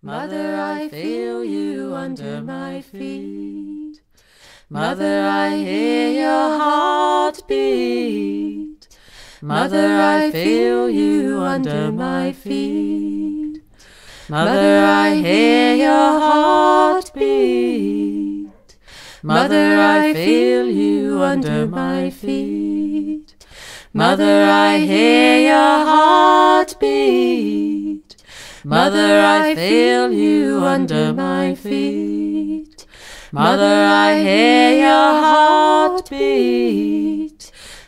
Mother, I feel you under my feet. Mother, I hear your heart beat. Mother, I feel you under my feet. Mother, I hear your heart beat. Mother, I feel you under my feet. Mother, I hear your heart beat. Mother, I feel you under my feet. Mother, I hear your heartbeat.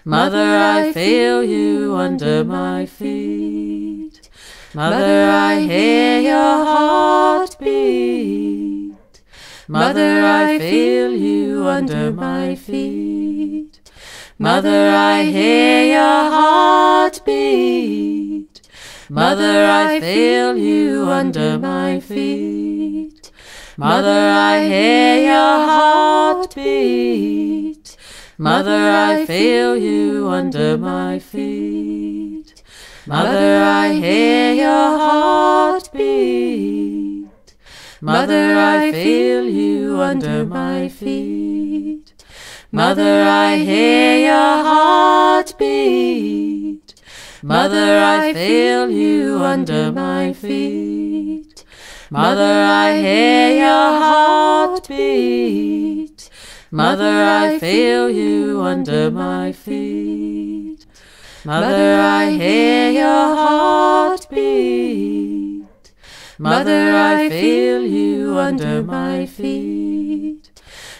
Mother, I feel you under my feet. Mother, I hear your heartbeat. Mother, I feel you under my feet. Mother, I hear your heart beat. Mother, I feel you under my feet. Mother, I hear your heart beat. Mother, I feel you under my feet. Mother, I hear your heart beat. Mother, I feel you under my feet. Mother, I hear your heart beat. Mother, I feel you under my feet. Mother, I hear your heart beat. Mother, I feel you under my feet. Mother, I hear your heart beat. Mother, I feel you under my feet.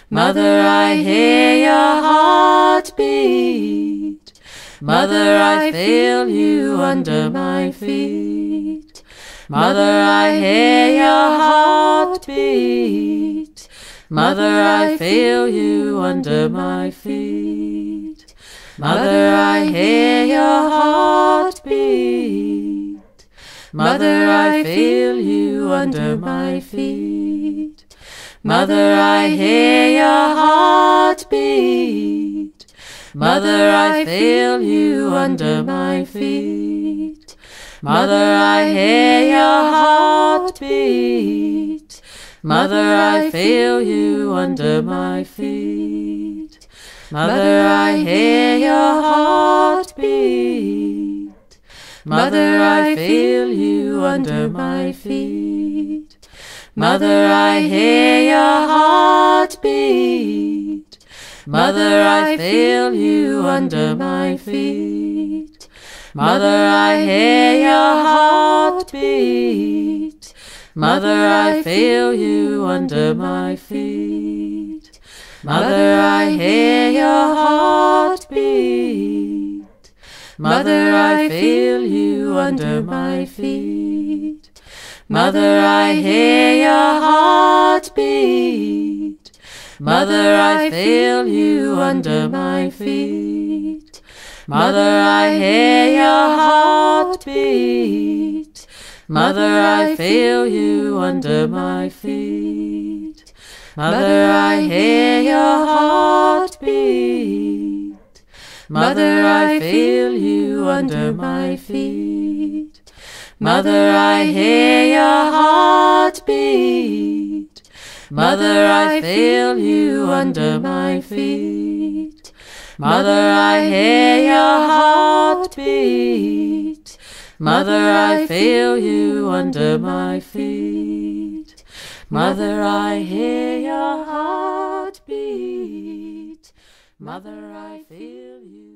Mother, I hear your heart beat. Mother, I feel you under my feet. Mother, I hear your heart beat. Mother, I feel you under my feet. Mother, I hear your heart beat. Mother, I feel you under my feet. Mother, I hear your heart beat. Mother, I feel you under my feet. Mother, I hear your heart beat. Mother, I feel you under my feet. Mother, I hear your heart beat. Mother, I feel you under my feet. Mother, I hear your heart beat. Mother, I feel you under my feet. Mother, I hear your heart beat. Mother, I feel you under my feet. Mother, I hear your heart beat. Mother, I feel you under my feet. Mother, I hear your heart beat. Mother, I feel you under my feet. Mother, I hear your heart beat. Mother, I feel you under my feet. Mother, I hear your heart beat. Mother, I feel you under my feet. Mother, I hear your heart beat. Mother, I feel you under my feet. Mother, I hear your heart beat. Mother, I feel you under my feet. Mother, I hear your heart beat. Mother, I feel you.